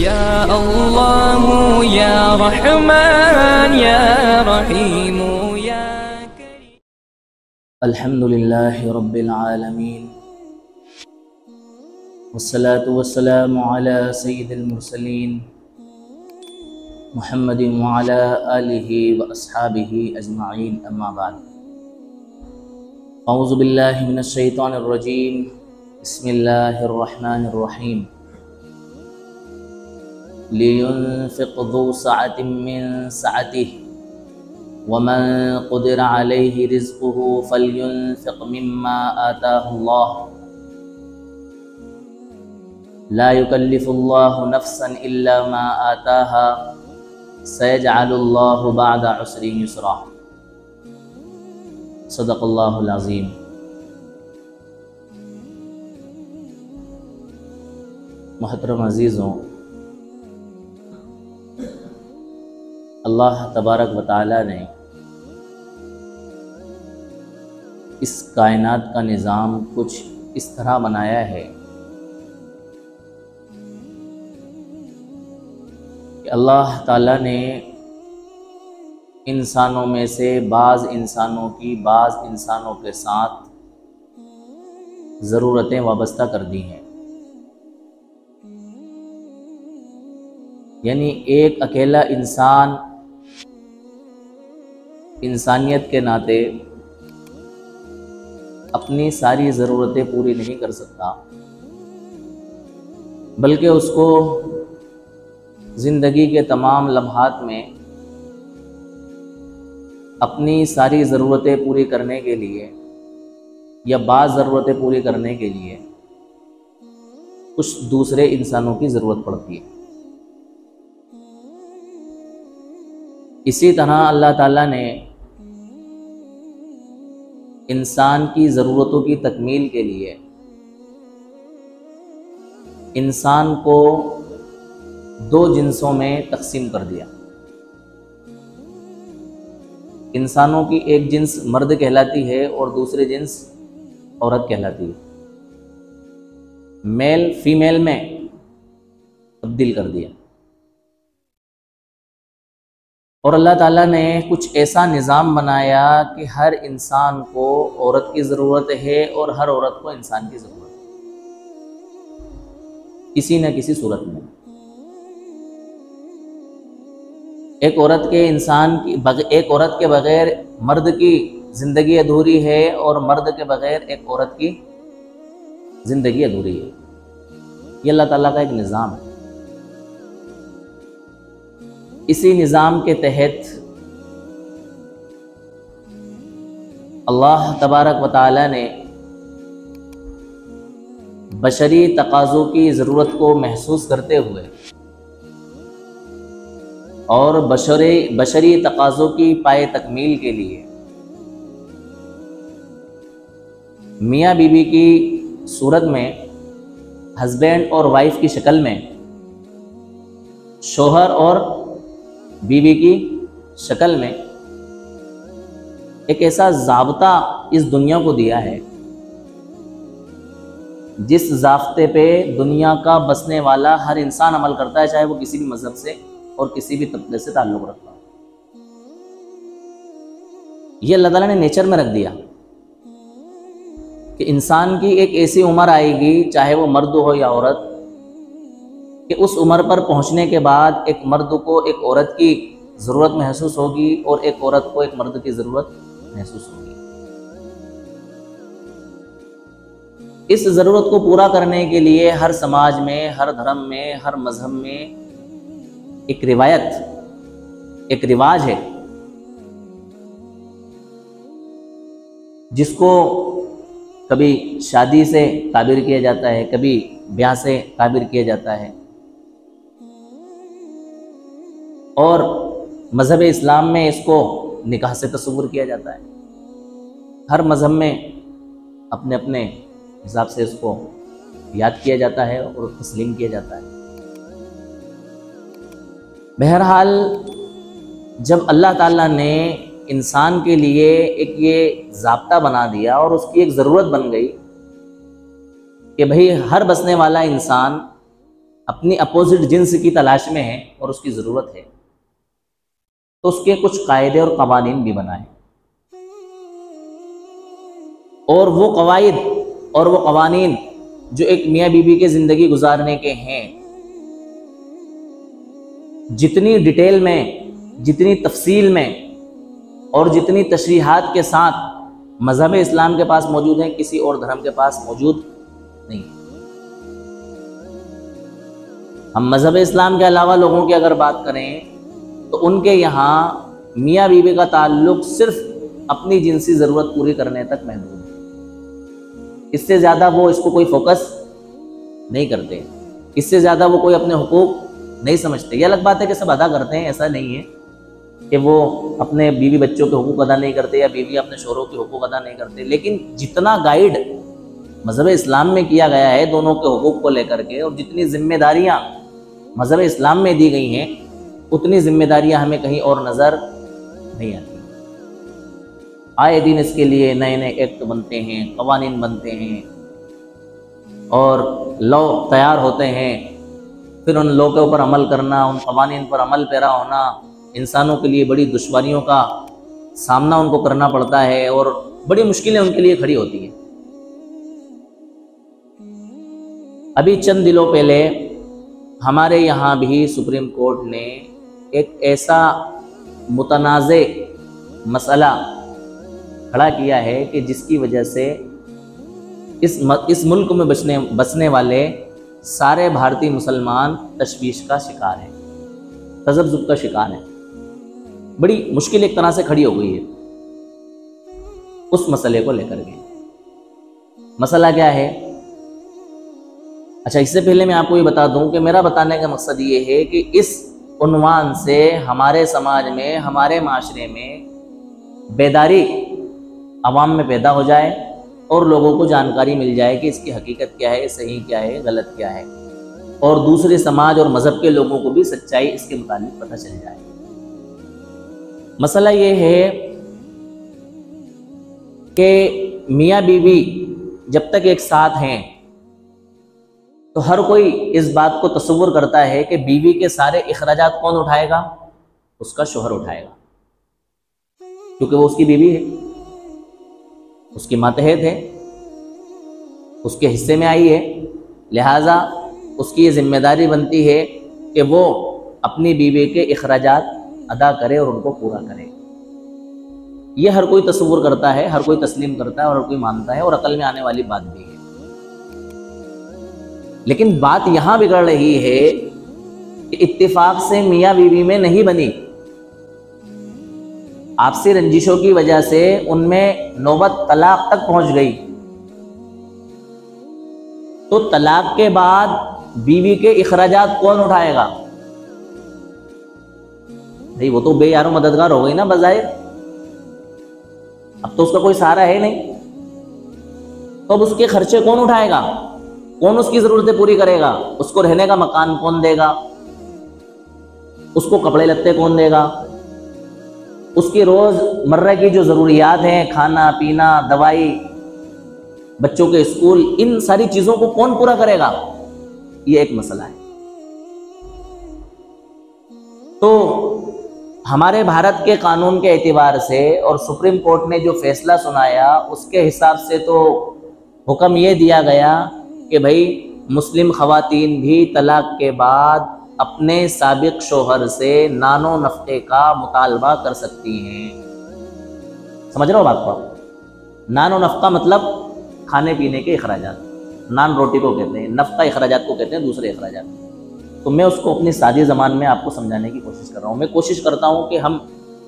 يا الله يا رحمن يا رحيم يا كريم. الحمد لله رب العالمين والصلاة والسلام على سيد المرسلين محمد وعلى آله وأصحابه أجمعين أما بعد. أعوذ بالله من الشيطان الرجيم. بسم الله الرحمن الرحيم. لينفق ذو سعة من سعته ومن قدر عليه رزقه فلينفق مما آتاه الله. لا يكلف الله نفسا إلا ما آتاها سيجعل الله بعد عسر يسرا. صدق اللہ العظیم محترم عزیزوں اللہ تبارک و تعالی نے اس کائنات کا نظام کچھ اس طرح بنایا ہے کہ اللہ تعالیٰ نے انسانوں میں سے بعض انسانوں کی بعض انسانوں کے ساتھ ضرورتیں وابستہ کر دی ہیں۔ یعنی ایک اکیلا انسان انسانیت کے ناطے اپنی ساری ضرورتیں پوری نہیں کر سکتا، بلکہ اس کو زندگی کے تمام لمحات میں اپنی ساری ضرورتیں پوری کرنے کے لیے یا بعض ضرورتیں پوری کرنے کے لیے کچھ دوسرے انسانوں کی ضرورت پڑتی ہے۔ اسی طرح اللہ تعالیٰ نے انسان کی ضرورتوں کی تکمیل کے لیے۔ انسان کو دو جنسوں میں تقسیم کر دیا۔ انسانوں کی ایک جنس مرد کہلاتی ہے اور دوسری جنس عورت کہلاتی ہے۔ میل، فیمیل میں تبدیل کر دیا۔ اور اللہ تعالیٰ نے کچھ ایسا نظام بنایا کہ ہر انسان کو عورت کی ضرورت ہے اور ہر عورت کو انسان کی ضرورت ہے۔ کسی نہ کسی صورت میں۔ ایک عورت کے انسان کی ایک عورت کے بغیر مرد کی زندگی ادھوری ہے اور مرد کے بغیر ایک عورت کی زندگی ادھوری ہے۔ یہ اللہ تعالیٰ کا ایک نظام ہے۔ اسی نظام کے تحت اللہ تبارک و تعالی نے بشری تقاضوں کی ضرورت کو محسوس کرتے ہوئے اور بشری بشری تقاضوں کی پائے تکمیل کے لیے میاں بیوی کی صورت میں، ہسبینڈ اور وائف کی شکل میں شوہر اور بیوی کی شکل میں ایک ایسا ضابطہ اس دنیا کو دیا ہے، جس ضابطے پہ دنیا کا بسنے والا ہر انسان عمل کرتا ہے، چاہے وہ کسی بھی مذہب سے اور کسی بھی طبقے سے تعلق رکھتا ہو۔ یہ اللہ تعالیٰ نے نیچر میں رکھ دیا کہ انسان کی ایک ایسی عمر آئے گی، چاہے وہ مرد ہو یا عورت کہ اس عمر پر پہنچنے کے بعد ایک مرد کو ایک عورت کی ضرورت محسوس ہوگی اور ایک عورت کو ایک مرد کی ضرورت محسوس ہوگی۔ اس ضرورت کو پورا کرنے کے لیے ہر سماج میں، ہر دھرم میں، ہر مذہب میں ایک روایت، ایک رواج ہے۔ جس کو کبھی شادی سے تعبیر کیا جاتا ہے، کبھی بیاہ سے تعبیر کیا جاتا ہے۔ اور مذہب اسلام میں اس کو نکاح سے تصور کیا جاتا ہے۔ ہر مذہب میں اپنے اپنے حساب سے اس کو یاد کیا جاتا ہے اور تسلیم کیا جاتا ہے۔ بہرحال جب اللہ تعالیٰ نے انسان کے لیے ایک یہ ضابطہ بنا دیا اور اس کی ایک ضرورت بن گئی کہ بھئی ہر بسنے والا انسان اپنی اپوزٹ جنس کی تلاش میں ہے اور اس کی ضرورت ہے۔ تو اس کے کچھ قاعدے اور قوانین بھی بنائیں اور وہ قواعد اور وہ قوانین جو ایک میاں بیوی کے زندگی گزارنے کے ہیں، جتنی ڈیٹیل میں، جتنی تفصیل میں اور جتنی تشریحات کے ساتھ مذہب اسلام کے پاس موجود ہیں، کسی اور دھرم کے پاس موجود نہیں۔ ہم مذہب اسلام کے علاوہ لوگوں کی اگر بات کریں تو ان کے یہاں میاں بیوی کا تعلق صرف اپنی جنسی ضرورت پوری کرنے تک محدود ہے۔ اس سے زیادہ وہ اس کو کوئی فوکس نہیں کرتے۔ اس سے زیادہ وہ کوئی اپنے حقوق نہیں سمجھتے۔ یہ الگ بات ہے کہ سب ادا کرتے ہیں، ایسا نہیں ہے کہ وہ اپنے بیوی بچوں کے حقوق ادا نہیں کرتے یا بیوی اپنے شوہروں کے حقوق ادا نہیں کرتے۔ لیکن جتنا گائیڈ مذہب اسلام میں کیا گیا ہے، دونوں کے حقوق کو لے کر کے اور جتنی ذمہ داریاں مذہب اسلام میں دی گئی ہیں اتنی ذمہ داریاں ہمیں کہیں اور نظر نہیں آتی۔ آئے دن اس کے لیے نئے نئے ایکٹ بنتے ہیں، قوانین بنتے ہیں اور لو تیار ہوتے ہیں۔ پھر ان لو کے اوپر عمل کرنا، ان قوانین پر عمل پیرا ہونا انسانوں کے لیے بڑی دشواریوں کا سامنا ان کو کرنا پڑتا ہے اور بڑی مشکلیں ان کے لیے کھڑی ہوتی ہیں۔ ابھی چند دنوں پہلے ہمارے یہاں بھی سپریم کورٹ نے ایک ایسا متنازع مسئلہ کھڑا کیا ہے کہ جس کی وجہ سے اس اس ملک میں بچنے، بسنے والے سارے بھارتی مسلمان تشویش کا شکار ہیں، تذبذب کا شکار ہیں۔ بڑی مشکل ایک طرح سے کھڑی ہو گئی ہے۔ اس مسئلے کو لے کر کے مسئلہ کیا ہے؟ اچھا اس سے پہلے میں آپ کو یہ بتا دوں کہ میرا بتانے کا مقصد یہ ہے کہ اس عنوان سے ہمارے سماج میں، ہمارے معاشرے میں بیداری عوام میں پیدا ہو جائے اور لوگوں کو جانکاری مل جائے کہ اس کی حقیقت کیا ہے، صحیح کیا ہے، غلط کیا ہے۔ اور دوسرے سماج اور مذہب کے لوگوں کو بھی سچائی اس کے متعلق پتہ چل جائے۔ مسئلہ یہ ہے کہ میاں بیوی جب تک ایک ساتھ ہیں تو ہر کوئی اس بات کو تصور کرتا ہے کہ بیوی کے سارے اخراجات کون اٹھائے گا؟ اس کا شوہر اٹھائے گا۔ کیونکہ وہ اس کی بیوی ہے۔ اس کی ماتحت ہے۔ اس کے حصے میں آئی ہے۔ لہٰذا اس کی یہ ذمہ داری بنتی ہے کہ وہ اپنی بیوی کے اخراجات ادا کرے اور ان کو پورا کرے۔ یہ ہر کوئی تصور کرتا ہے، ہر کوئی تسلیم کرتا ہے اور ہر کوئی مانتا ہے اور عقل میں آنے والی بات بھی ہے۔ لیکن بات یہاں بگڑ رہی ہے کہ اتفاق سے میاں بیوی میں نہیں بنی۔ آپسی رنجشوں کی وجہ سے ان میں نوبت طلاق تک پہنچ گئی۔ تو طلاق کے بعد بیوی کے اخراجات کون اٹھائے گا؟ وہ تو بے یارو مددگار ہو گئی نا بظاہر۔ اب تو اس کا کوئی سہارا ہے نہیں۔ تو اب اس کے خرچے کون اٹھائے گا؟ کون اس کی ضرورتیں پوری کرے گا؟ اس کو رہنے کا مکان کون دے گا؟ اس کو کپڑے لتے کون دے گا؟ اس کی روز مرہ کی جو ضروریات ہیں، کھانا، پینا، دوائی، بچوں کے اسکول، ان ساری چیزوں کو کون پورا کرے گا؟ یہ ایک مسئلہ ہے۔ تو ہمارے بھارت کے قانون کے اعتبار سے اور سپریم کورٹ نے جو فیصلہ سنایا، اس کے حساب سے تو حکم یہ دیا گیا کہ بھائی مسلم خواتین بھی طلاق کے بعد اپنے سابق شوہر سے نان و نفقے کا مطالبہ کر سکتی ہیں۔ سمجھ رہے ہو بات کو نان و نفقہ مطلب کھانے پینے کے اخراجات۔ نان روٹی کو کہتے ہیں، نفقہ اخراجات کو کہتے ہیں، دوسرے اخراجات۔ تو میں اس کو اپنی سادی زبان میں آپ کو سمجھانے کی کوشش کر رہا ہوں۔ میں کوشش کرتا ہوں کہ ہم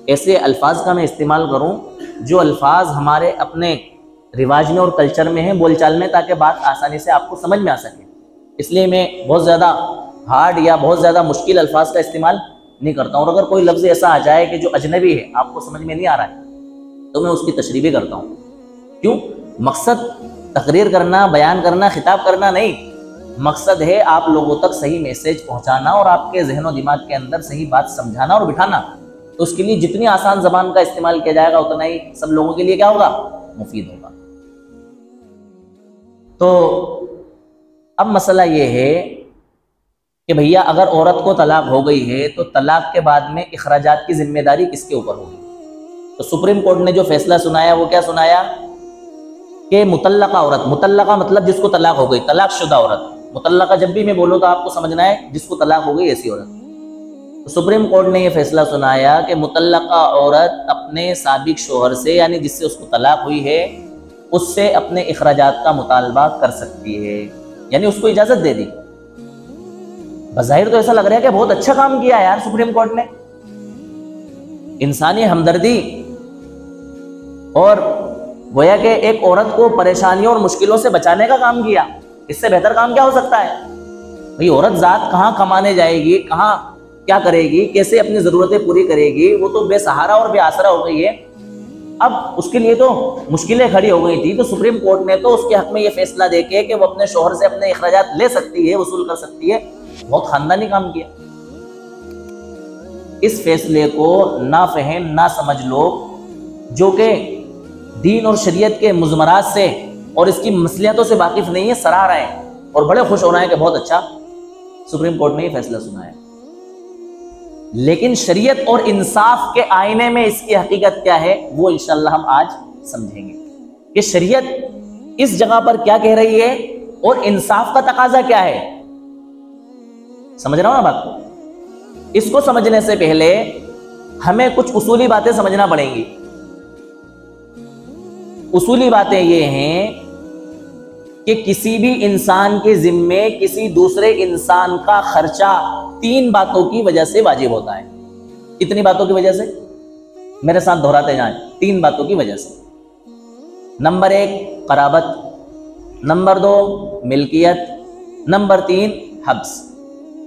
ایسے الفاظ کا میں استعمال کروں جو الفاظ ہمارے اپنے رواج میں اور کلچر میں ہیں، بول چال میں، تاکہ بات آسانی سے آپ کو سمجھ میں آ سکے۔ اس لیے میں بہت زیادہ ہارڈ یا بہت زیادہ مشکل الفاظ کا استعمال نہیں کرتا ہوں۔ اور اگر کوئی لفظ ایسا آ جائے کہ جو اجنبی ہے، آپ کو سمجھ میں نہیں آ رہا ہے، تو میں اس کی تشریح بھی کرتا ہوں۔ کیوں؟ مقصد تقریر کرنا، بیان کرنا، خطاب کرنا نہیں۔ مقصد ہے آپ لوگوں تک صحیح میسیج پہنچانا اور آپ کے ذہن و دماغ کے اندر صحیح بات سمجھانا اور بٹھانا۔ تو اس کے لیے جتنی آسان زبان کا استعمال کیا جائے گا، اتنا ہی سب لوگوں کے لیے کیا ہوگا؟ مفید ہوگا۔ تو اب مسئلہ یہ ہے کہ بھیا اگر عورت کو طلاق ہو گئی ہے تو طلاق کے بعد میں اخراجات کی ذمہ داری کس کے اوپر ہوگی؟ تو سپریم کورٹ نے جو فیصلہ سنایا وہ کیا سنایا؟ کہ متعلقہ عورت متعلقہ مطلب جس کو طلاق ہو گئی، طلاق شدہ عورت۔ متعلقہ جب بھی میں بولوں تو آپ کو سمجھنا ہے جس کو طلاق ہو گئی ایسی عورت۔ تو سپریم کورٹ نے یہ فیصلہ سنایا کہ متعلقہ عورت اپنے سابق شوہر سے یعنی جس سے اس کو طلاق ہوئی ہے اس سے اپنے اخراجات کا مطالبہ کر سکتی ہے۔ یعنی اس کو اجازت دے دی۔ بظاہر تو ایسا لگ رہا ہے کہ بہت اچھا کام کیا ہے یار سپریم کورٹ نے۔ انسانی ہمدردی۔ اور گویا کہ ایک عورت کو پریشانیوں اور مشکلوں سے بچانے کا کام کیا۔ اس سے بہتر کام کیا ہو سکتا ہے؟ بھئی عورت ذات کہاں کمانے جائے گی؟ کہاں کیا کرے گی؟ کیسے اپنی ضرورتیں پوری کرے گی؟ وہ تو بے سہارا اور بے آسرا ہو گئی ہے۔ اب اس کے لیے تو مشکلیں کھڑی ہو گئی تھی۔ تو سپریم کورٹ نے تو اس کے حق میں یہ فیصلہ دے کے کہ وہ اپنے شوہر سے اپنے اخراجات لے سکتی ہے، وصول کر سکتی ہے۔ بہت خاندانی کام کیا۔ اس فیصلے کو نہ فہم، نہ سمجھ لوگ، جو کہ دین اور شریعت کے مزمرات سے اور اس کی مسلیتوں سے واقف نہیں ہے سراہ رہے ہیں اور بڑے خوش ہو رہے ہیں کہ بہت اچھا سپریم کورٹ نے یہ فیصلہ سنا ہے لیکن شریعت اور انصاف کے آئینے میں اس کی حقیقت کیا ہے وہ انشاءاللہ ہم آج سمجھیں گے کہ شریعت اس جگہ پر کیا کہہ رہی ہے اور انصاف کا تقاضا کیا ہے سمجھ رہا ہوں نا بات کو؟ اس کو سمجھنے سے پہلے ہمیں کچھ اصولی باتیں سمجھنا پڑیں گی۔ اصولی باتیں یہ ہیں کہ کسی بھی انسان کے ذمے کسی دوسرے انسان کا خرچہ تین باتوں کی وجہ سے واجب ہوتا ہے۔ کتنی باتوں کی وجہ سے؟ میرے ساتھ دہراتے جائیں۔ تین باتوں کی وجہ سے۔ نمبر ایک، قرابت۔ نمبر دو، ملکیت۔ نمبر تین، حبس۔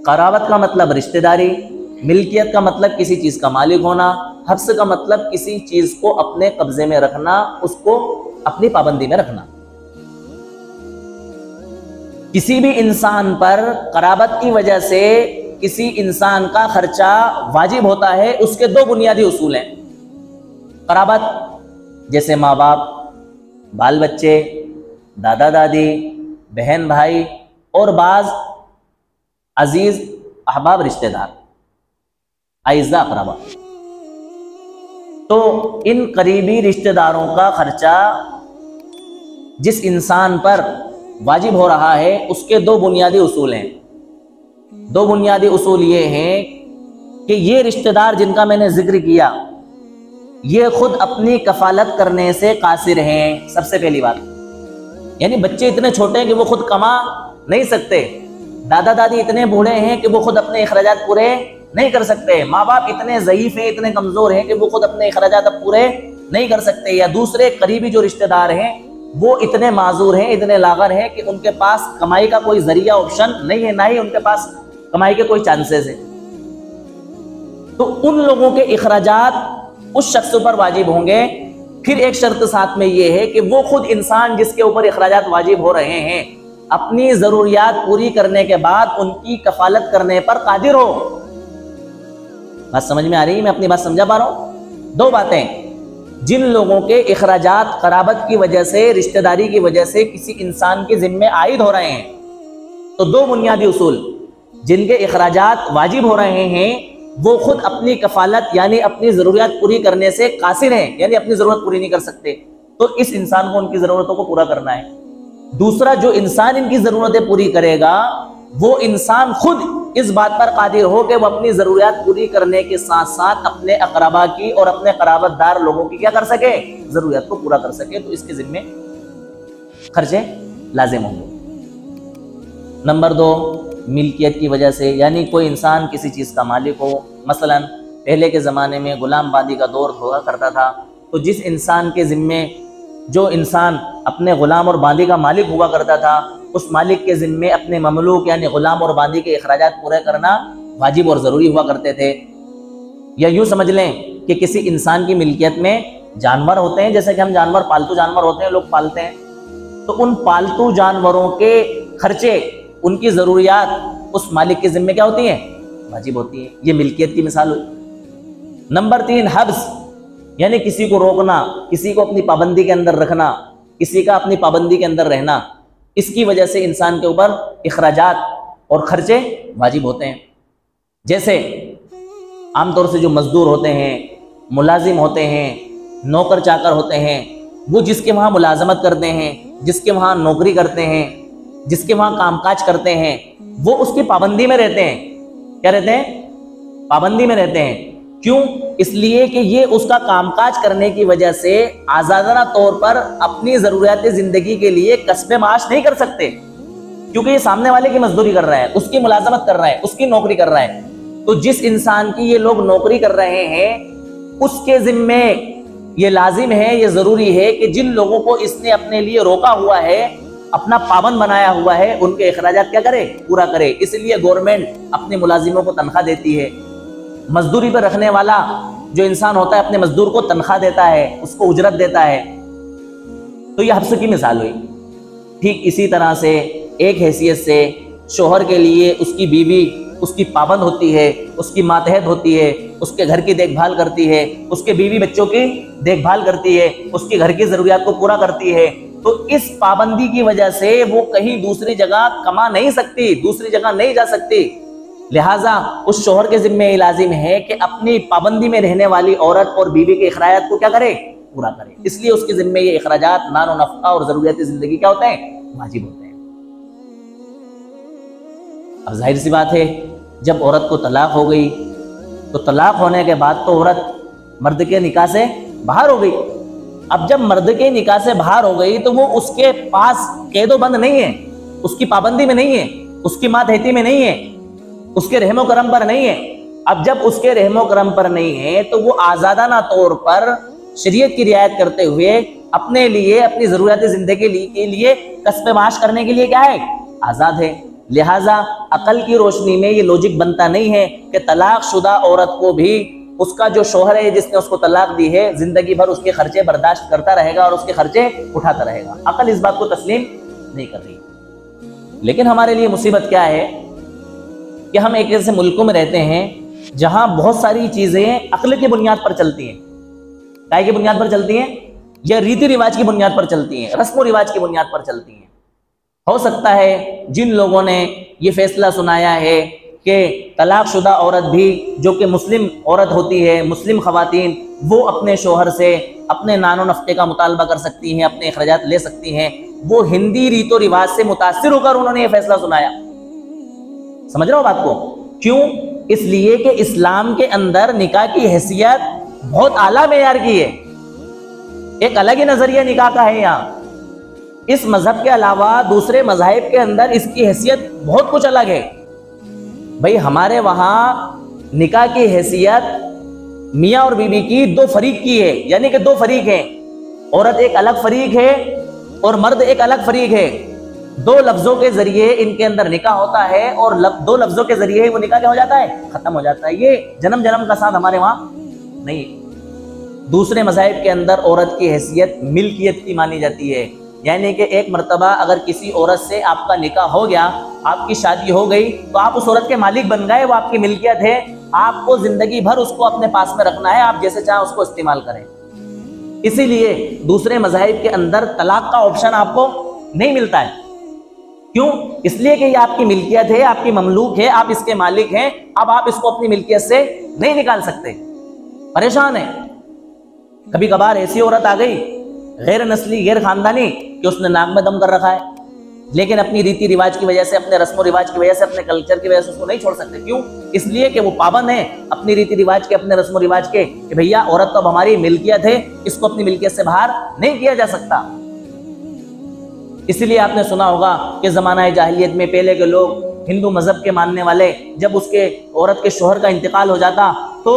قرابت کا مطلب رشتہ داری۔ ملکیت کا مطلب کسی چیز کا مالک ہونا۔ حبس کا مطلب کسی چیز کو اپنے قبضے میں رکھنا، اس کو اپنی پابندی میں رکھنا۔ کسی بھی انسان پر قرابت کی وجہ سے کسی انسان کا خرچہ واجب ہوتا ہے، اس کے دو بنیادی اصول ہیں۔ قرابت، جیسے ماں باپ، بال بچے، دادا دادی، بہن بھائی اور بعض عزیز احباب رشتہ دار اعزا اقربا تو ان قریبی رشتہ داروں کا خرچہ جس انسان پر واجب ہو رہا ہے، اس کے دو بنیادی اصول ہیں۔ دو بنیادی اصول یہ ہیں کہ یہ رشتہ دار جن کا میں نے ذکر کیا، یہ خود اپنی کفالت کرنے سے قاصر ہیں۔ سب سے پہلی بات یعنی بچے اتنے چھوٹے ہیں کہ وہ خود کما نہیں سکتے۔ دادا دادی اتنے بوڑھے ہیں کہ وہ خود اپنے اخراجات پورے نہیں کر سکتے۔ ماں باپ اتنے ضعیف ہیں، اتنے کمزور ہیں کہ وہ خود اپنے اخراجات اب پورے نہیں کر سکتے۔ یا دوسرے قریبی جو رشتہ دار ہیں وہ اتنے معذور ہیں، اتنے لاغر ہیں کہ ان کے پاس کمائی کا کوئی ذریعہ آپشن نہیں ہے، نہ ہی ان کے پاس کمائی کے کوئی چانسز ہیں۔ تو ان لوگوں کے اخراجات اس شخص پر واجب ہوں گے۔ پھر ایک شرط ساتھ میں یہ ہے کہ وہ خود انسان جس کے اوپر اخراجات واجب ہو رہے ہیں، اپنی ضروریات پوری کرنے کے بعد ان کی کفالت کرنے پر قادر ہو۔ بات سمجھ میں آ رہی ہے؟ میں اپنی بات سمجھا پا رہا ہوں؟ دو باتیں۔ جن لوگوں کے اخراجات قرابت کی وجہ سے، رشتہ داری کی وجہ سے کسی انسان کے ذمے عائد ہو رہے ہیں۔ تو دو بنیادی اصول، جن کے اخراجات واجب ہو رہے ہیں، وہ خود اپنی کفالت یعنی اپنی ضروریات پوری کرنے سے قاصر ہیں یعنی اپنی ضرورت پوری نہیں کر سکتے۔ تو اس انسان کو ان کی ضرورتوں کو پورا کرنا ہے۔ دوسرا، جو انسان ان کی ضرورتیں پوری کرے گا وہ انسان خود اس بات پر قادر ہو کہ وہ اپنی ضروریات پوری کرنے کے ساتھ ساتھ اپنے اقربا کی اور اپنے قرابت دار لوگوں کی کیا کر سکے؟ ضروریات کو پورا کر سکے۔ تو اس کے ذمے خرچے لازم ہوں گے۔ نمبر دو، ملکیت کی وجہ سے یعنی کوئی انسان کسی چیز کا مالک ہو۔ مثلا، پہلے کے زمانے میں غلام بادی کا دور ہوا کرتا تھا۔ تو جس انسان کے ذمے جو انسان اپنے غلام اور باندی کا مالک ہوا کرتا تھا اس مالک کے ذمے اپنے مملوک یعنی غلام اور باندی کے اخراجات پورے کرنا واجب اور ضروری ہوا کرتے تھے۔ یا یوں سمجھ لیں کہ کسی انسان کی ملکیت میں جانور ہوتے ہیں، جیسے کہ ہم جانور، پالتو جانور ہوتے ہیں، لوگ پالتے ہیں۔ تو ان پالتو جانوروں کے خرچے، ان کی ضروریات اس مالک کے ذمے کیا ہوتی ہیں؟ واجب ہوتی ہیں۔ یہ ملکیت کی مثال ہوئی۔ نمبر تین، حبس۔ یعنی کسی کو روکنا، کسی کو اپنی پابندی کے اندر رکھنا، کسی کا اپنی پابندی کے اندر رہنا۔ اس کی وجہ سے انسان کے اوپر اخراجات اور خرچے واجب ہوتے ہیں۔ جیسے عام طور سے جو مزدور ہوتے ہیں، ملازم ہوتے ہیں، نوکر چاکر ہوتے ہیں، وہ جس کے وہاں ملازمت کرتے ہیں، جس کے وہاں نوکری کرتے ہیں، جس کے وہاں کام کاج کرتے ہیں، وہ اس کی پابندی میں رہتے ہیں۔ کیا رہتے ہیں؟ پابندی میں رہتے ہیں۔ کیوں؟ اس لیے کہ یہ اس کا کام کاج کرنے کی وجہ سے آزادانہ طور پر اپنی ضروریات زندگی کے لیے قصب معاش نہیں کر سکتے۔ کیونکہ یہ سامنے والے کی مزدوری کر رہا ہے، اس کی ملازمت کر رہا ہے، اس کی نوکری کر رہا ہے۔ تو جس انسان کی یہ لوگ نوکری کر رہے ہیں، اس کے ذمے یہ لازم ہے، یہ ضروری ہے کہ جن لوگوں کو اس نے اپنے لیے روکا ہوا ہے، اپنا پابند بنایا ہوا ہے، ان کے اخراجات کیا کرے؟ پورا کرے۔ اس لیے گورنمنٹ اپنے ملازموں کو تنخواہ دیتی ہے۔ مزدوری پر رکھنے والا جو انسان ہوتا ہے، اپنے مزدور کو تنخواہ دیتا ہے، اس کو اجرت دیتا ہے۔ تو یہ حفظ کی مثال ہوئی۔ ٹھیک اسی طرح سے ایک حیثیت سے شوہر کے لیے اس کی بیوی اس کی پابند ہوتی ہے، اس کی ماتحت ہوتی ہے، اس کے گھر کی دیکھ بھال کرتی ہے، اس کے بیوی بچوں کی دیکھ بھال کرتی ہے، اس کے گھر کی ضروریات کو پورا کرتی ہے۔ تو اس پابندی کی وجہ سے وہ کہیں دوسری جگہ کما نہیں سکتی، دوسری جگہ نہیں جا سکتی۔ لہٰذا اس شوہر کے ذمہ لازم ہے کہ اپنی پابندی میں رہنے والی عورت اور بیوی کے اخراجات کو کیا کرے؟ پورا کرے۔ اس لیے اس کے ذمہ یہ اخراجات نان و نفقہ اور ضروریات زندگی کیا ہوتے ہیں؟ واجب ہوتے ہیں۔ اب ظاہر سی بات ہے، جب عورت کو طلاق ہو گئی، تو طلاق ہونے کے بعد تو عورت مرد کے نکاح سے باہر ہو گئی۔ اب جب مرد کے نکاح سے باہر ہو گئی، تو وہ اس کے پاس قید و بند نہیں ہے۔ اس کی پابندی میں نہیں ہے۔ اس کی ماتحتی میں نہیں ہے۔ اس کے رحم و کرم پر نہیں ہے۔ اب جب اس کے رحم و کرم پر نہیں ہے، تو وہ آزادانہ طور پر شریعت کی رعایت کرتے ہوئے اپنے لیے، اپنی ضروریات زندگی کے لیے قصب معاش کرنے کے لیے کیا ہے؟ آزاد ہے۔ لہٰذا عقل کی روشنی میں یہ لوجک بنتا نہیں ہے کہ طلاق شدہ عورت کو بھی اس کا جو شوہر ہے، جس نے اس کو طلاق دی ہے، زندگی بھر اس کے خرچے برداشت کرتا رہے گا اور اس کے خرچے اٹھاتا رہے گا۔ عقل اس بات کو تسلیم نہیں کر رہی۔ لیکن ہمارے لیے مصیبت کیا ہے؟ کہ ہم ایک ایسے ملکوں میں رہتے ہیں جہاں بہت ساری چیزیں عقل کی بنیاد پر چلتی ہیں کائے کی بنیاد پر چلتی ہیں یا ریتی رواج کی بنیاد پر چلتی ہیں، رسم و رواج کی بنیاد پر چلتی ہیں۔ ہو سکتا ہے جن لوگوں نے یہ فیصلہ سنایا ہے کہ طلاق شدہ عورت بھی جو کہ مسلم عورت ہوتی ہے، مسلم خواتین، وہ اپنے شوہر سے اپنے نان و نفقے کا مطالبہ کر سکتی ہیں، اپنے اخراجات لے سکتی ہیں۔ وہ ہندی ریت و رواج سے متاثر ہو کر انہوں نے یہ فیصلہ سنایا۔ سمجھ رہا ہو بات کو؟ کیوں؟ اس لیے کہ اسلام کے اندر نکاح کی حیثیت بہت اعلیٰ معیار کی ہے۔ ایک الگ ہی نظریہ نکاح کا ہے یہاں۔ اس مذہب کے علاوہ دوسرے مذاہب کے اندر اس کی حیثیت بہت کچھ الگ ہے۔ بھئی ہمارے وہاں نکاح کی حیثیت میاں اور بیوی کی دو فریق کی ہے یعنی کہ دو فریق ہیں۔ عورت ایک الگ فریق ہے اور مرد ایک الگ فریق ہے۔ دو لفظوں کے ذریعے ان کے اندر نکاح ہوتا ہے اور دو لفظوں کے ذریعے وہ نکاح کیا ہو جاتا ہے؟ ختم ہو جاتا ہے۔ یہ جنم جنم کا ساتھ ہمارے وہاں نہیں۔ دوسرے مذاہب کے اندر عورت کی حیثیت ملکیت کی مانی جاتی ہے۔ یعنی کہ ایک مرتبہ اگر کسی عورت سے آپ کا نکاح ہو گیا، آپ کی شادی ہو گئی، تو آپ اس عورت کے مالک بن گئے، وہ آپ کی ملکیت ہے۔ آپ کو زندگی بھر اس کو اپنے پاس میں رکھنا ہے، آپ جیسے چاہیں اس کو استعمال کریں۔ اسی لیے دوسرے مذاہب کے اندر طلاق کا آپشن آپ کو نہیں ملتا ہے۔ کیوں؟ اس لیے کہ یہ آپ کی ملکیت ہے، آپ کی مملوک ہے، آپ اس کے مالک ہیں، اب آپ اس کو اپنی ملکیت سے نہیں نکال سکتے۔ پریشان ہے کبھی کبھار ایسی عورت آ گئی، غیر نسلی، غیر خاندانی، کہ اس نے ناک میں دم کر رکھا ہے۔ لیکن اپنی ریتی رواج کی وجہ سے، اپنے رسم و رواج کی وجہ سے، اپنے کلچر کی وجہ سے اس کو نہیں چھوڑ سکتے۔ کیوں؟ اس لیے کہ وہ پابند ہیں اپنی ریتی رواج کے، اپنے رسم و رواج کے، کہ بھیا، عورت تو اب ہماری ملکیت ہے، اس کو اپنی ملکیت سے باہر نہیں کیا جا سکتا۔ اسی لیے آپ نے سنا ہوگا کہ زمانہ جاہلیت میں پہلے کے لوگ ہندو مذہب کے ماننے والے، جب اس کے عورت کے شوہر کا انتقال ہو جاتا، تو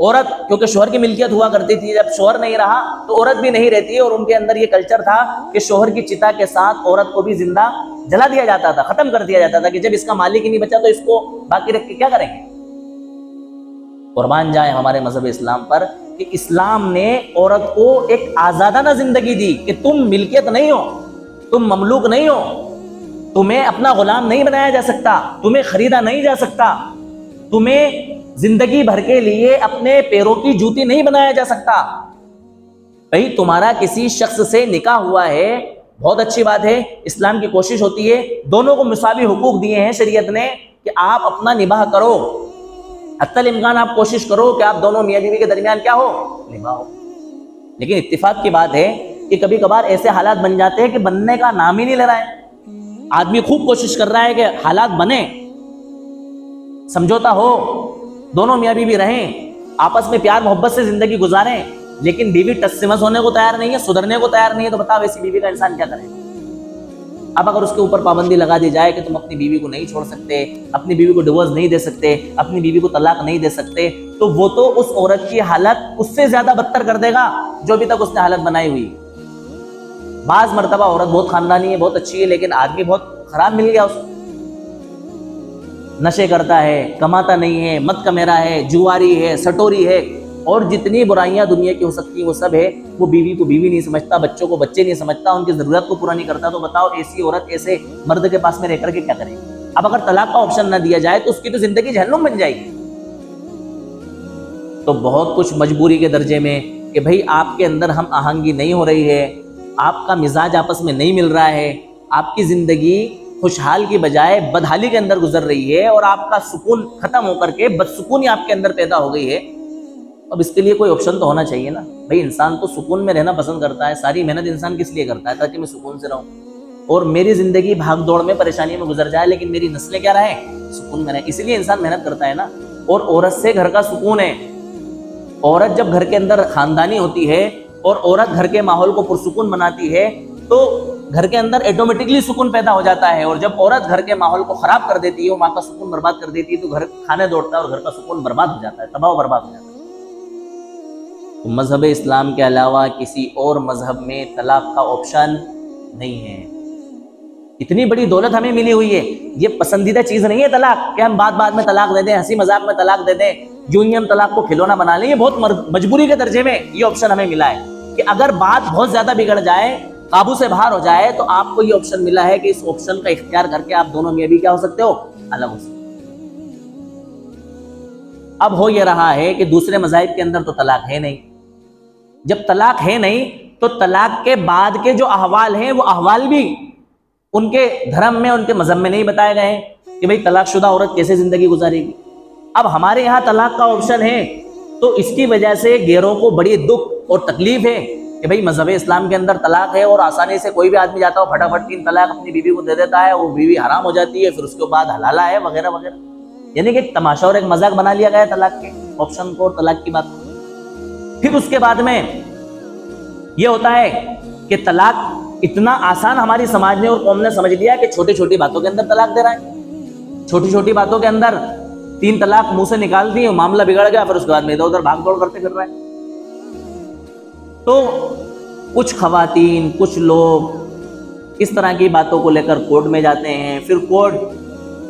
عورت، کیونکہ شوہر کی ملکیت ہوا کرتی تھی، جب شوہر نہیں رہا، تو عورت بھی نہیں رہتی اور ان کے اندر یہ کلچر تھا کہ شوہر کی چتا کے ساتھ عورت کو بھی زندہ جلا دیا جاتا تھا، ختم کر دیا جاتا تھا کہ جب اس کا مالک ہی نہیں بچا تو اس کو باقی رکھ کے کیا کریں گے؟ قربان جائیں ہمارے مذہب اسلام پر کہ اسلام نے عورت کو ایک آزادانہ زندگی دی کہ تم ملکیت نہیں ہو۔ تم مملوک نہیں ہو۔ تمہیں اپنا غلام نہیں بنایا جا سکتا، تمہیں خریدا نہیں جا سکتا۔ تمہیں زندگی بھر کے لیے اپنے پیروں کی جوتی نہیں بنایا جا سکتا۔ بھائی تمہارا کسی شخص سے نکاح ہوا ہے، بہت اچھی بات ہے۔ اسلام کی کوشش ہوتی ہے۔ دونوں کو مساوی حقوق دیے ہیں شریعت نے کہ آپ اپنا نباہ کرو۔ حتی الامکان آپ کوشش کرو کہ آپ دونوں میاں بیوی کے درمیان کیا ہو؟ نباہ ہو۔ لیکن اتفاق کی بات ہے کہ کبھی کبھار ایسے حالات بن جاتے ہیں کہ بننے کا نام ہی نہیں لے رہا ہے۔ آدمی خوب کوشش کر رہا ہے کہ حالات بنے سمجھوتا ہو، دونوں میاں بیوی رہیں، آپس میں پیار محبت سے زندگی گزاریں، لیکن بیوی ٹسمس ہونے کو تیار نہیں ہے، سدھرنے کو تیار نہیں ہے، تو بتاؤ ایسی بیوی کا انسان کیا کرے؟ اب اگر اس کے اوپر پابندی لگا دی جائے کہ تم اپنی بیوی کو نہیں چھوڑ سکتے، اپنی بیوی کو ڈیورس نہیں دے سکتے، اپنی بیوی کو طلاق نہیں دے سکتے، تو وہ تو اس عورت کی حالت اس سے زیادہ بدتر کر دے گا جو ابھی تک اس نے حالت بنائی ہوئی۔ بعض مرتبہ عورت بہت خاندانی ہے، بہت اچھی ہے، لیکن آدمی بہت خراب مل گیا اس کو۔ نشے کرتا ہے، کماتا نہیں ہے، مت کمیرا ہے، جواری ہے، سٹوری ہے۔ اور جتنی برائیاں دنیا کی ہو سکتی ہیں، وہ سب ہے۔ وہ بیوی کو بیوی نہیں سمجھتا، بچوں کو بچے نہیں سمجھتا، ان کی ضرورت کو پورا نہیں کرتا۔ تو بتاؤ، ایسی عورت، ایسے مرد کے پاس میں رہ کر کے کیا کرے؟ اب اگر طلاق کا آپشن نہ دیا جائے، تو اس کی تو زندگی جہنم بن جائے گی۔ تو بہت کچھ مجبوری کے درجے میں کہ بھائی، آپ کے اندر ہم آہنگی نہیں ہو رہی ہے۔ آپ کا مزاج آپس میں نہیں مل رہا ہے، آپ کی زندگی خوشحال کی بجائے بدحالی کے اندر گزر رہی ہے اور آپ کا سکون ختم ہو کر کے بدسکونی آپ کے اندر پیدا ہو گئی ہے۔ اب اس کے لیے کوئی آپشن تو ہونا چاہیے نا۔ بھائی، انسان تو سکون میں رہنا پسند کرتا ہے، ساری محنت انسان کس لیے کرتا ہے؟ تاکہ میں سکون سے رہوں۔ اور میری زندگی بھاگ دوڑ میں پریشانی میں گزر جائے، لیکن میری نسلیں کیا رہیں؟ سکون میں رہیں۔ اسی لیے انسان محنت کرتا ہے نا۔ اور عورت سے گھر کا سکون ہے۔ عورت جب گھر کے اندر خاندانی ہوتی ہے اور عورت گھر کے ماحول کو پرسکون بناتی ہے، تو گھر کے اندر ایٹومیٹکلی سکون پیدا ہو جاتا ہے اور جب عورت گھر کے ماحول کو خراب کر دیتی ہے، وہ ماں کا سکون برباد کر دیتی ہے، تو گھر کھانے دوڑتا ہے اور گھر کا سکون برباد ہو جاتا ہے، تباہ و برباد ہو جاتا ہے۔ تو مذہب اسلام کے علاوہ کسی اور مذہب میں طلاق کا آپشن نہیں ہے۔ اتنی بڑی دولت ہمیں ملی ہوئی ہے، یہ پسندیدہ چیز نہیں ہے طلاق، کہ ہم بات بات میں طلاق دے دیں، ہنسی مذاق میں طلاق دے دیں۔ یوں ہی ہم طلاق کو کھلونا بنا لیں، یہ بہت مجبوری کے درجے میں یہ آپشن ہمیں ملا ہے کہ اگر بات بہت زیادہ بگڑ جائے، قابو سے باہر ہو جائے، تو آپ کو یہ آپشن ملا ہے کہ اس آپشن کا اختیار کر کے آپ دونوں میں بھی کیا ہو سکتے ہو؟ الگ ہو سکتے اب ہو یہ رہا ہے کہ دوسرے مذاہب کے اندر تو طلاق ہے نہیں۔ جب طلاق ہے نہیں، تو طلاق کے بعد کے جو احوال ہیں، وہ احوال بھی ان کے دھرم میں، ان کے مذہب میں نہیں بتائے گئے ہیں کہ بھئی طلاق شدہ عورت کیسے زندگی گزارے گی۔ اب ہمارے یہاں طلاق کا آپشن ہے، تو اس کی وجہ سے گیروں کو بڑی دکھ اور تکلیف ہے کہ بھئی مذہب اسلام کے اندر طلاق ہے اور آسانی سے کوئی بھی آدمی جاتا ہو، پھٹافٹ تین طلاق اپنی بیوی کو دے دیتا ہے، وہ بیوی حرام ہو جاتی ہے، پھر اس کے بعد حلالہ ہے، وغیرہ وغیرہ۔ یعنی کہ ایک تماشا اور ایک مذاق بنا لیا گیا طلاق کے آپشن کو اور طلاق کی بات پھر اس کے بعد میں یہ ہوتا ہے کہ طلاق اتنا آسان ہماری سماج نے اور قوم نے سمجھ لیا کہ چھوٹی چھوٹی باتوں کے اندر طلاق دے رہا ہے۔ چھوٹی چھوٹی باتوں کے اندر تین طلاق منہ سے نکال دی، معاملہ بگڑ گیا، پھر اس کے بعد میں ادھر ادھر بھاگ دوڑ کرتے پھر رہے۔ ہیں تو کچھ خواتین، کچھ لوگ اس طرح کی باتوں کو لے کر کورٹ میں جاتے ہیں۔ پھر کورٹ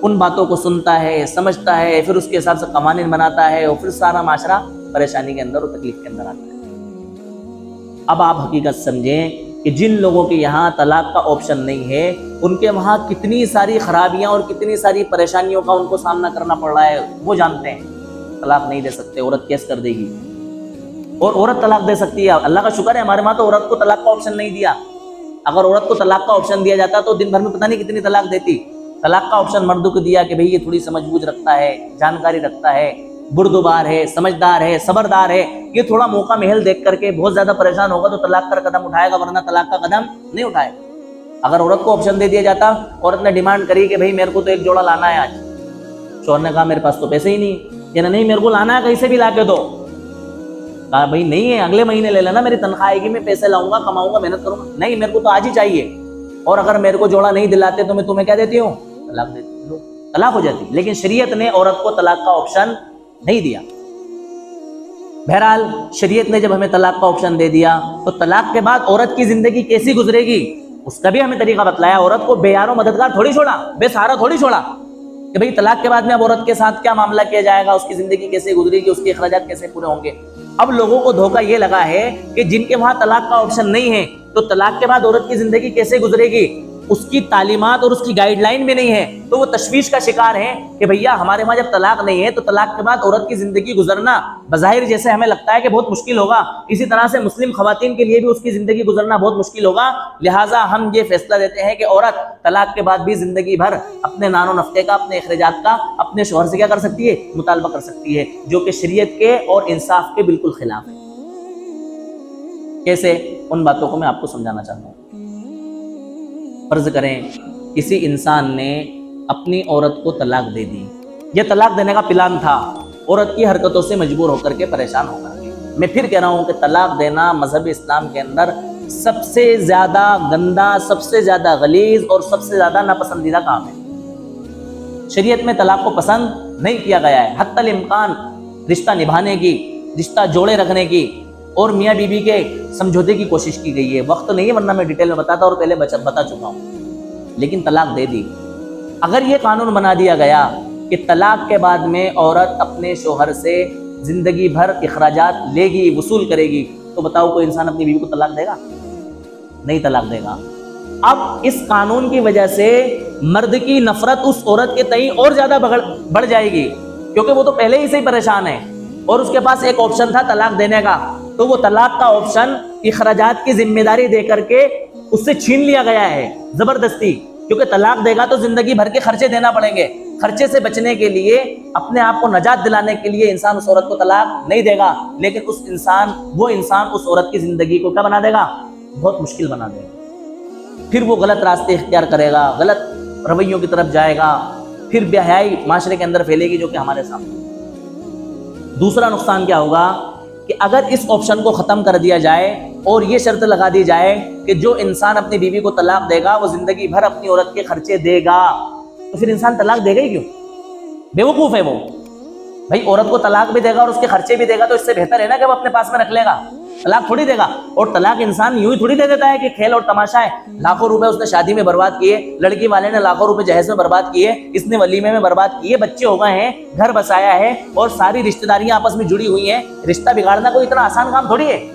ان باتوں کو سنتا ہے، سمجھتا ہے، پھر اس کے حساب سے قوانین بناتا ہے اور پھر سارا معاشرہ پریشانی کے اندر اور تکلیف کے اندر آتا ہے۔ اب آپ حقیقت سمجھیں کہ جن لوگوں کے یہاں طلاق کا آپشن نہیں ہے، ان کے وہاں کتنی ساری خرابیاں اور کتنی ساری پریشانیوں کا ان کو سامنا کرنا پڑ رہا ہے، وہ جانتے ہیں۔ طلاق نہیں دے سکتے، عورت کیس کر دے گی۔ اور عورت طلاق دے سکتی ہے۔ اللہ کا شکر ہے، ہمارے وہاں تو عورت کو طلاق کا آپشن نہیں دیا۔ اگر عورت کو طلاق کا آپشن دیا جاتا تو دن بھر میں پتہ نہیں کتنی طلاق دیتی۔ طلاق کا آپشن مردوں کو دیا کہ بھئی یہ تھوڑی سمجھ بوجھ رکھتا ہے، جانکاری رکھتا ہے۔ بردوبار ہے، سمجھدار ہے، صبردار ہے، یہ تھوڑا موقع محل دیکھ کر کے بہت زیادہ پریشان ہوگا تو طلاق کا قدم اٹھائے گا، ورنہ طلاق کا قدم نہیں اٹھائے گا۔ اگر عورت کو آپشن دے دیا جاتا، عورت نے ڈیمانڈ کری کہ بھئی میرے کو تو ایک جوڑا لانا ہے آج۔ شوہر نے کہا، میرے پاس تو پیسے ہی نہیں۔ کہ نہیں، میرے کو لانا ہے، کہیں سے بھی لا کے دو۔ کہا، بھائی نہیں ہے، اگلے مہینے لے لینا، میری تنخواہ آئے گی، میں پیسے لاؤں گا، کماؤں گا، محنت کروں گا۔ نہیں، میرے کو تو آج ہی چاہیے۔ اور اگر میرے کو جوڑا نہیں دلاتے تو میں تمہیں کیا دیتی ہوں؟ طلاق دیتی ہوں۔ طلاق ہو جاتی۔ لیکن شریعت نے عورت کو طلاق کا آپشن نہیں دیا۔ بہرحال شریعت نے جب ہمیں طلاق کا آپشن دے دیا، تو طلاق کے بعد عورت کی زندگی کیسی گزرے گی؟ اس کا بھی ہمیں طریقہ بتلایا۔ عورت کو بے یار و مددگار تھوڑی چھوڑا، بے سہارا تھوڑی چھوڑا کہ بھئی طلاق کے بعد میں اب عورت کے ساتھ کیا معاملہ کیا جائے گا؟ اس کی زندگی کیسے گزرے گی؟ اس کے اخراجات کیسے پورے ہوں گے؟ اب لوگوں کو دھوکہ یہ لگا ہے کہ جن کے وہاں طلاق کا آپشن نہیں ہے، تو طلاق کے بعد عورت کی زندگی کیسے گزرے گی؟ اس کی تعلیمات اور اس کی گائیڈ لائن بھی نہیں ہے، تو وہ تشویش کا شکار ہیں کہ بھیا ہمارے وہاں جب طلاق نہیں ہے تو طلاق کے بعد عورت کی زندگی گزرنا بظاہر جیسے ہمیں لگتا ہے کہ بہت مشکل ہوگا۔ اسی طرح سے مسلم خواتین کے لیے بھی اس کی زندگی گزرنا بہت مشکل ہوگا۔ لہٰذا ہم یہ فیصلہ دیتے ہیں کہ عورت طلاق کے بعد بھی زندگی بھر اپنے نان و نفقے کا، اپنے اخراجات کا، اپنے شوہر سے کیا کر سکتی ہے؟ مطالبہ کر سکتی ہے، جو کہ شریعت کے اور انصاف کے بالکل خلاف ہے۔ کیسے؟ ان باتوں کو میں آپ کو سمجھانا چاہتا ہوں۔ فرض کریں، کسی انسان نے اپنی عورت کو طلاق دے دی۔ یہ طلاق دینے کا پلان تھا۔ عورت کی حرکتوں سے مجبور ہو کر کے پریشان ہو کر کے۔ میں پھر کہہ رہا ہوں کہ طلاق دینا مذہب اسلام کے اندر سب سے زیادہ گندا، سب سے زیادہ غلیظ اور سب سے زیادہ ناپسندیدہ کام ہے۔ شریعت میں طلاق کو پسند نہیں کیا گیا ہے۔ حتی الامکان رشتہ نبھانے کی، رشتہ جوڑے رکھنے کی اور میاں بیوی کے سمجھوتے کی کوشش کی گئی ہے۔ وقت نہیں ہے ورنہ میں ڈیٹیل میں بتاتا اور پہلے بتا چکا ہوں۔ لیکن طلاق دے دی۔ اگر یہ قانون بنا دیا گیا کہ طلاق کے بعد میں عورت اپنے شوہر سے زندگی بھر اخراجات لے گی، وصول کرے گی، تو بتاؤ کوئی انسان اپنی بیوی کو طلاق دے گا؟ نہیں طلاق دے گا۔ اب اس قانون کی وجہ سے مرد کی نفرت اس عورت کے تئیں اور زیادہ بڑھ جائے گی۔ کیونکہ وہ تو پہلے ہی سے ہی پریشان ہے۔ اور اس کے پاس ایک آپشن تھا طلاق دینے کا۔ تو وہ طلاق کا آپشن اخراجات کی ذمہ داری دے کر کے اس سے چھین لیا گیا ہے۔ زبردستی، کیونکہ طلاق دے گا تو زندگی بھر کے خرچے دینا پڑیں گے۔ خرچے سے بچنے کے لیے، اپنے آپ کو نجات دلانے کے لیے انسان اس عورت کو طلاق نہیں دے گا، لیکن اس انسان، وہ انسان اس عورت کی زندگی کو کیا بنا دے گا؟ بہت مشکل بنا دے گا۔ پھر وہ غلط راستے اختیار کرے گا، غلط رویوں کی طرف جائے گا۔ پھر بہائی معاشرے کے اندر پھیلے گی جو کہ ہمارے سامنے۔ دوسرا نقصان کیا ہوگا؟ کہ اگر اس آپشن کو ختم کر دیا جائے اور یہ شرط لگا دی جائے کہ جو انسان اپنی بیوی کو طلاق دے گا، وہ زندگی بھر اپنی عورت کے خرچے دے گا۔ تو پھر انسان طلاق دے گا ہی کیوں؟ بے وقوف ہے وہ۔ بھائی، عورت کو طلاق بھی دے گا اور اس کے خرچے بھی دے گا، تو اس سے بہتر ہے نا کہ وہ اپنے پاس میں رکھ لے گا۔ طلاق تھوڑی دے گا۔ اور طلاق انسان یوں ہی تھوڑی دے دیتا ہے کہ کھیل اور تماشا ہے۔ لاکھوں روپے اس نے شادی میں برباد کیے، لڑکی والے نے لاکھوں روپے جہیز میں برباد کیے، اس نے ولیمے میں برباد کیے، بچے ہو گئے ہیں، گھر بسایا ہے اور ساری رشتہ داریاں آپس میں جڑی ہوئی ہیں۔ رشتہ بگاڑنا کوئی اتنا آسان کام تھوڑی ہے۔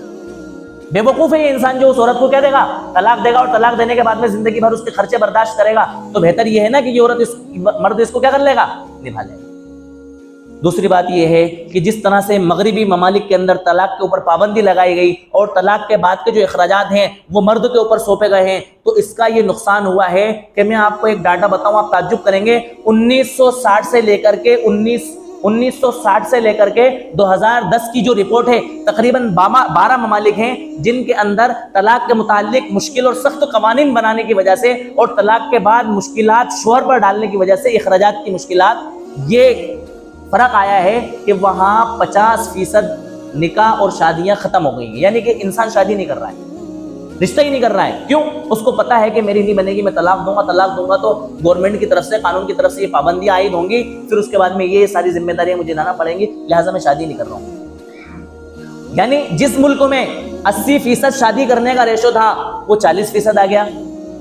بے وقوف ہے یہ انسان جو اس عورت کو کہہ دے گا، طلاق دے گا اور طلاق دینے کے بعد میں زندگی بھر اس کے خرچے برداشت کرے گا۔ تو بہتر یہ ہے نا کہ یہ عورت اس مرد اس کو کیا کر لے گا؟ نبھا لے گا۔ دوسری بات یہ ہے کہ جس طرح سے مغربی ممالک کے اندر طلاق کے اوپر پابندی لگائی گئی اور طلاق کے بعد کے جو اخراجات ہیں وہ مرد کے اوپر سونپے گئے ہیں، تو اس کا یہ نقصان ہوا ہے کہ میں آپ کو ایک ڈاٹا بتاؤں، آپ تعجب کریں گے، انیس سو ساٹھ سے لے کر کے انیس انیس سو ساٹھ سے لے کر کے دو ہزار دس کی جو رپورٹ ہے، تقریباً بارہ ممالک ہیں جن کے اندر طلاق کے متعلق مشکل اور سخت قوانین بنانے کی وجہ سے اور طلاق کے بعد مشکلات شوہر پر ڈالنے کی وجہ سے اخراجات کی مشکلات، یہ فرق آیا ہے کہ وہاں پچاس فیصد نکاح اور شادیاں ختم ہو گئی ہیں۔ یعنی کہ انسان شادی نہیں کر رہا ہے۔ رشتہ ہی نہیں کر رہا ہے۔ کیوں؟ اس کو پتا ہے کہ میری نہیں بنے گی، میں طلاق دوں گا، طلاق دوں گا تو گورنمنٹ کی طرف سے، قانون کی طرف سے یہ پابندیاں عائد ہوں گی۔ پھر اس کے بعد میں یہ ساری ذمہ داریاں مجھے لانا پڑیں گی، لہٰذا میں شادی نہیں کر رہا ہوں۔ یعنی جس ملک میں اسی فیصد شادی کرنے کا ریشو تھا، وہ چالیس فیصد آ گیا۔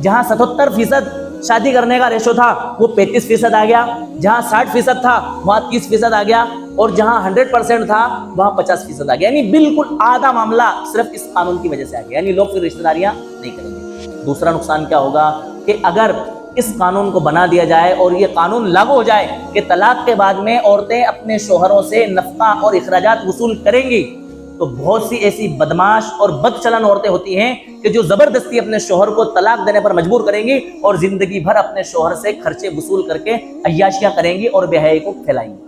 جہاں ستہتر فیصد شادی کرنے کا ریشو تھا، وہ پینتیس فیصد آ گیا، جہاں ساٹھ فیصد تھا، وہاں تیس فیصد آ گیا، اور جہاں ہنڈریڈ پرسینٹ تھا، وہاں پچاس فیصد آ گیا۔ یعنی بالکل آدھا معاملہ صرف اس قانون کی وجہ سے آ گیا۔ یعنی لوگ پھر رشتے داریاں نہیں کریں گے۔ دوسرا نقصان کیا ہوگا کہ اگر اس قانون کو بنا دیا جائے اور یہ قانون لاگو ہو جائے کہ طلاق کے بعد میں عورتیں اپنے شوہروں سے نفقہ اور اخراجات وصول کریں گی تو بہت سی ایسی بدماش اور بد چلن عورتیں ہوتی ہیں کہ جو زبردستی اپنے شوہر کو طلاق دینے پر مجبور کریں گی اور زندگی بھر اپنے شوہر سے خرچے وصول کر کے عیاشیاں کریں گی اور بے کو پھیلائیں گی۔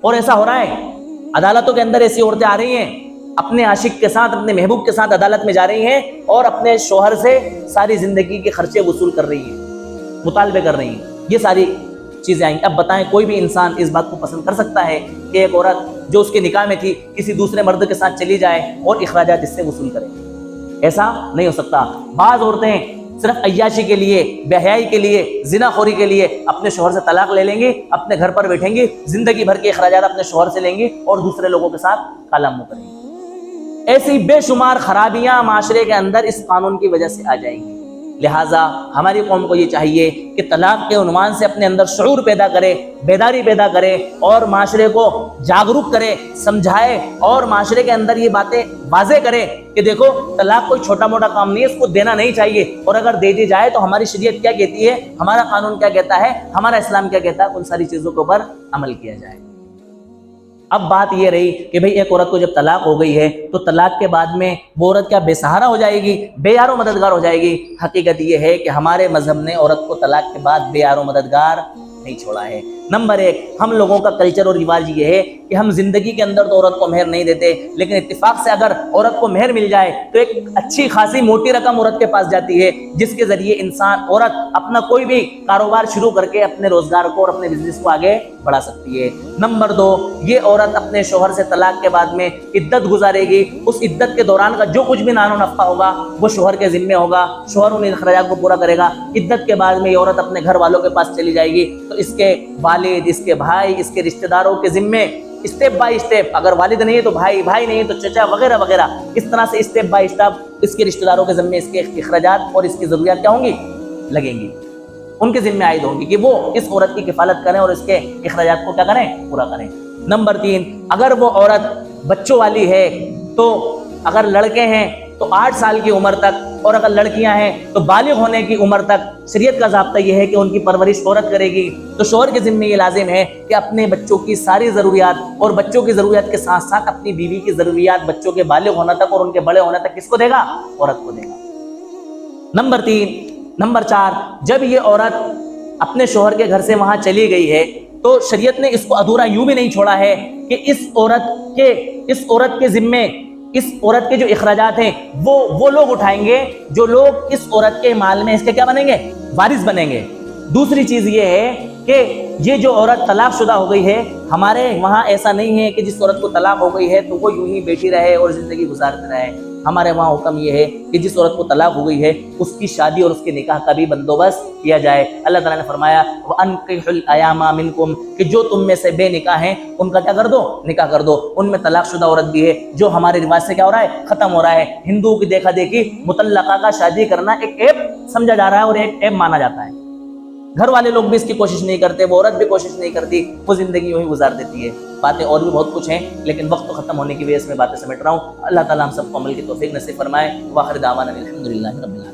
اور ایسا ہو رہا ہے، عدالتوں کے اندر ایسی عورتیں آ رہی ہیں، اپنے عاشق کے ساتھ، اپنے محبوب کے ساتھ عدالت میں جا رہی ہیں اور اپنے شوہر سے ساری زندگی کے خرچے وصول کر رہی ہیں، مطالبے کر رہی ہیں۔ یہ ساری چیزیں آئیں۔ گی اب بتائیں، کوئی بھی انسان اس بات کو پسند کر سکتا ہے کہ ایک عورت جو اس کے نکاح میں تھی، کسی دوسرے مرد کے ساتھ چلی جائے اور اخراجات اس سے وصول کرے۔ ایسا نہیں ہو سکتا۔ بعض عورتیں صرف عیاشی کے لیے، بہیائی کے لیے، زنا خوری کے لیے اپنے شوہر سے طلاق لے لیں گے، اپنے گھر پر بیٹھیں گے، زندگی بھر کے اخراجات اپنے شوہر سے لیں گے اور دوسرے لوگوں کے ساتھ کالا منہ کریں گے۔ ایسی بے شمار خرابیاں معاشرے کے اندر اس قانون کی وجہ سے آ جائیں گی۔ لہٰذا ہماری قوم کو یہ چاہیے کہ طلاق کے عنوان سے اپنے اندر شعور پیدا کرے، بیداری پیدا کرے اور معاشرے کو جاگروک کرے، سمجھائے اور معاشرے کے اندر یہ باتیں واضح کرے کہ دیکھو، طلاق کوئی چھوٹا موٹا کام نہیں ہے، اس کو دینا نہیں چاہیے اور اگر دے دی جائے تو ہماری شریعت کیا کہتی ہے؟ ہمارا قانون کیا کہتا ہے؟ ہمارا اسلام کیا کہتا ہے؟ ان ساری چیزوں کے اوپر عمل کیا جائے۔ اب بات یہ رہی کہ بھئی ایک عورت کو جب طلاق ہو گئی ہے تو طلاق کے بعد میں وہ عورت کیا بے سہارا ہو جائے گی؟ بے یار و مددگار ہو جائے گی؟ حقیقت یہ ہے کہ ہمارے مذہب نے عورت کو طلاق کے بعد بے یار و مددگار نہیں چھوڑا ہے۔ نمبر ایک، ہم لوگوں کا کلچر اور رواج یہ ہے کہ ہم زندگی کے اندر تو عورت کو مہر نہیں دیتے، لیکن اتفاق سے اگر عورت کو مہر مل جائے تو ایک اچھی خاصی موٹی رقم عورت کے پاس جاتی ہے، جس کے ذریعے انسان، عورت اپنا کوئی بھی کاروبار شروع کر کے اپنے روزگار کو اور اپنے بزنس کو آگے بڑھا سکتی ہے۔ نمبر دو، یہ عورت اپنے شوہر سے طلاق کے بعد میں عدت گزارے گی۔ اس عدت کے دوران کا جو کچھ بھی نان و نفع ہوگا، وہ شوہر کے ذمے ہوگا۔ شوہر ان اخراجات کو پورا کرے گا۔ عدت کے بعد میں یہ عورت اپنے گھر والوں کے پاس چلی جائے گی۔ تو اس کے والد، اس کے بھائی، اس کے رشتہ داروں کے ذمے اسٹیپ بائی اسٹیپ اگر والد نہیں ہے تو بھائی بھائی نہیں ہے تو چچا وغیرہ وغیرہ۔ اس طرح سے اسٹیپ بائی اسٹیپ اس کے رشتہ داروں کے ذمے اس کے اخراجات اور اس کی ضروریات کیا ہوں گی؟ لگیں گی۔ ان کے ذمہ عائد ہوں گی کہ وہ اس عورت کی کفالت کریں اور اس کے اخراجات کو کیا کریں؟ پورا کریں۔ نمبر تین، اگر وہ عورت بچوں والی ہے تو اگر لڑکے ہیں تو آٹھ سال کی عمر تک اور اگر لڑکیاں ہیں تو بالغ ہونے کی عمر تک شریعت کا ضابطہ یہ ہے کہ ان کی پرورش عورت کرے گی۔ تو شوہر کے ذمہ یہ لازم ہے کہ اپنے بچوں کی ساری ضروریات اور بچوں کی ضروریات کے ساتھ ساتھ اپنی بیوی کی ضروریات بچوں کے بالغ ہونا تک اور ان کے بڑے ہونے تک کس کو دے گا؟ عورت کو دے گا۔ نمبر تین، نمبر چار، جب یہ عورت اپنے شوہر کے گھر سے وہاں چلی گئی ہے تو شریعت نے اس کو ادھورا یوں بھی نہیں چھوڑا ہے کہ اس عورت کے، اس عورت کے ذمے اس عورت کے جو اخراجات ہیں، وہ وہ لوگ اٹھائیں گے جو لوگ اس عورت کے مال میں اس کے کیا بنیں گے؟ وارث بنیں گے۔ دوسری چیز یہ ہے کہ یہ جو عورت طلاق شدہ ہو گئی ہے، ہمارے وہاں ایسا نہیں ہے کہ جس عورت کو طلاق ہو گئی ہے تو وہ یوں ہی بیٹھی رہے اور زندگی گزارتے رہے۔ ہمارے وہاں حکم یہ ہے کہ جس عورت کو طلاق ہو گئی ہے، اس کی شادی اور اس کے نکاح کا بھی بندوبست کیا جائے۔ اللہ تعالیٰ نے فرمایا وَأَنْكِحُ الْأَيَامَ مِنْكُمْ، کہ جو تم میں سے بے نکاح ہیں، ان کا کیا کر دو؟ نکاح کر دو۔ ان میں طلاق شدہ عورت بھی ہے، جو ہمارے رواج سے کیا ہو رہا ہے؟ ختم ہو رہا ہے۔ ہندوؤں کی دیکھا دیکھی متعلقہ کا شادی کرنا ایک ایپ سمجھا جا رہا ہے اور ایک ایپ مانا جاتا ہے۔ گھر والے لوگ بھی اس کی کوشش نہیں کرتے، وہ عورت بھی کوشش نہیں کرتی، وہ زندگی یوں ہی گزار دیتی ہے۔ باتیں اور بھی بہت کچھ ہیں، لیکن وقت تو ختم ہونے کی وجہ سے میں باتیں سمیٹ رہا ہوں۔ اللہ تعالیٰ ہم سب کو عمل کی توفیق نصیب فرمائے۔ واخر دعوانا الحمدللہ رب العالمین۔